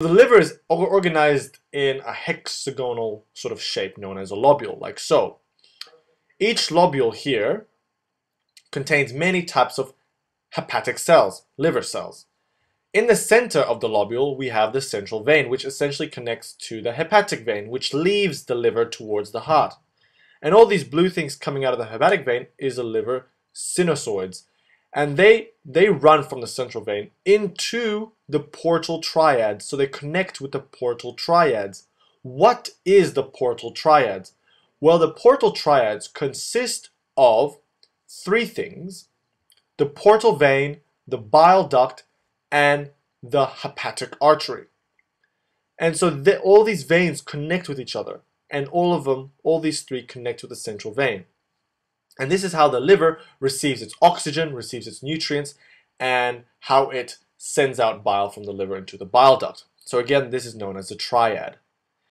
The liver is organized in a hexagonal sort of shape known as a lobule, like so. Each lobule here contains many types of hepatic cells, liver cells. In the center of the lobule, we have the central vein, which essentially connects to the hepatic vein, which leaves the liver towards the heart. And all these blue things coming out of the hepatic vein is the liver sinusoids. And they, they run from the central vein into the portal triads. So they connect with the portal triads. What is the portal triads? Well, the portal triads consist of three things. The portal vein, the bile duct, and the hepatic artery. And so the, all these veins connect with each other. And all of them, all these three connect with the central vein. And this is how the liver receives its oxygen, receives its nutrients, and how it sends out bile from the liver into the bile duct. So again, this is known as the triad.